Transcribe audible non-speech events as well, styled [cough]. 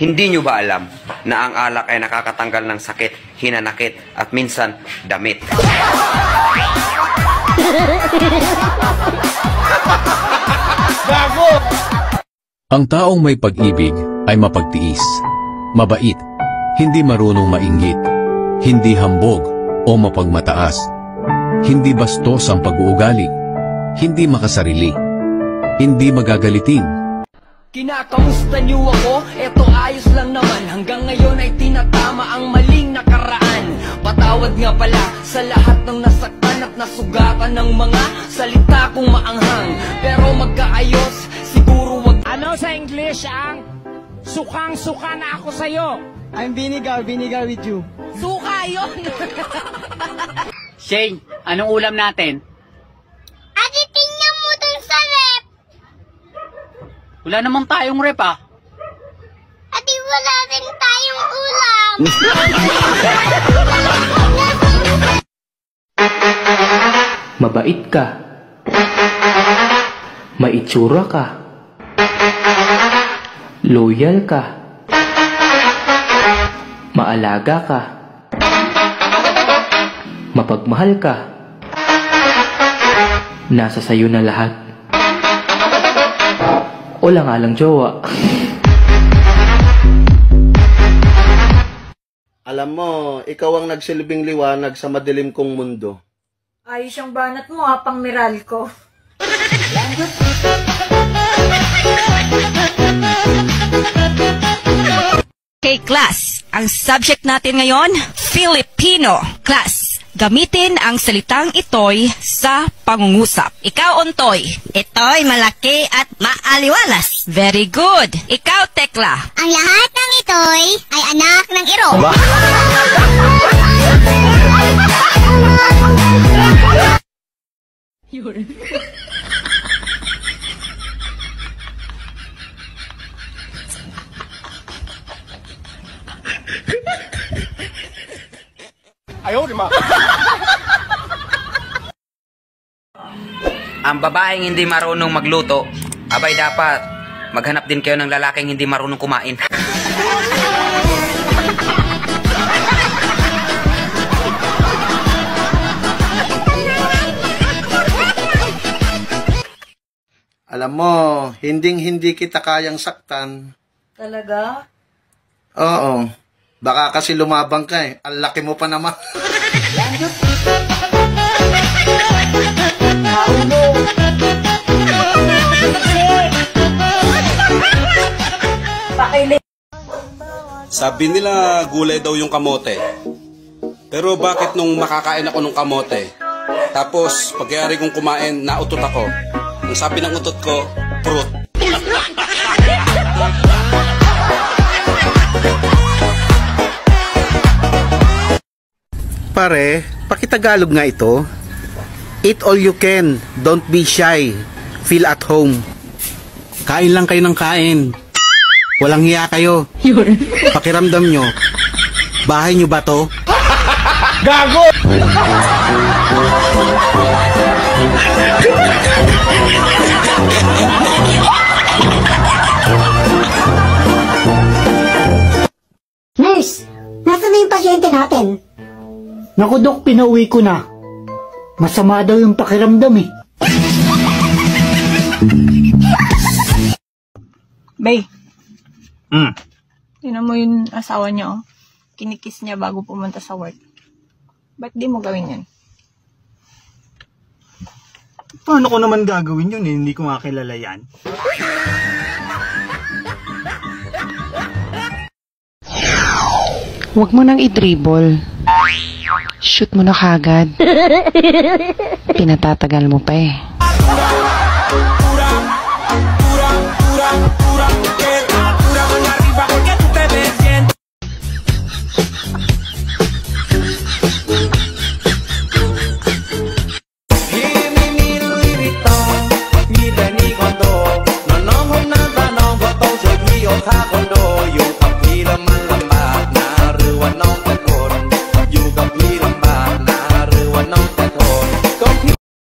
Hindi nyo ba alam na ang alak ay nakakatanggal ng sakit, hinanakit, at minsan damit? Ang taong may pag-ibig ay mapagtiis, mabait, hindi marunong mainggit, hindi hambog o mapagmataas, hindi bastos ang pag-uugali, hindi makasarili, hindi magagalitin, Kinakamusta niyo ako? Eto ayos lang naman. Hanggang ngayon ay tinatama ang maling nakaraan. Patawad nga pala sa lahat ng nasaktan at nasugatan ng mga salita kong maanghang. Pero magkaayos, siguro wag Ano sa English ang sukang-suka na ako sa'yo? I'm vinegar, vinegar with you. suka yun! Shane, anong ulam natin? Ate, tingnan mo dun sa rep. Wala namang tayong rep ah. Ate, wala rin tayong ulam. [laughs] Mabait ka. Maitsura ka. Loyal ka. Maalaga ka. Mapagmahal ka. Nasa sayo na lahat. Wala nga lang jowa. Alam mo, ikaw ang nagsilbing liwanag sa madilim kong mundo. Ayos yung banat mo ha, pang Meralco. Okay, class. Ang subject natin ngayon, Filipino. Class, gamitin ang salitang itoy sa pangungusap. Ikaw, Ontoy. Ito'y malaki at maaliwalas. Very good. Ikaw, Tekla. Ang lahat ng ito'y ay anak ng iro. [laughs] [laughs] Ang babaeng hindi marunong magluto, abay dapat maghanap din kayo ng lalaking hindi marunong kumain. Alam mo, hinding-hindi kita kayang saktan. Talaga? Oo. Baka kasi lumabang ka eh. Ang laki mo pa naman. Sabi nila gulay daw yung kamote. Pero bakit nung makakain ako ng kamote, tapos pagyari kong kumain, nautot ako. Ang sabi ng utot ko, fruit. Pare, pakitagalog nga ito. Eat all you can. Don't be shy. Feel at home. Kain lang kayo ng kain. Walang hiya kayo. Pakiramdam nyo. Bahay nyo ba to? [laughs] Nurse, nasa na yung pasyente natin? Naku, Dok, pinauwi ko na. Masama daw yung pakiramdam eh. Bay, Hmm. tinan mo yung asawa niya, oh. Kinikis niya bago pumunta sa work. Ba't di mo gawin yun? Paano ko naman gagawin yun eh? Hindi ko makilala yan. Huwag mo nang i-dribble. Shoot mo na kagad. [laughs] Pinatatagal mo pa eh. Yo, ha, cuando yo, papi, la mala.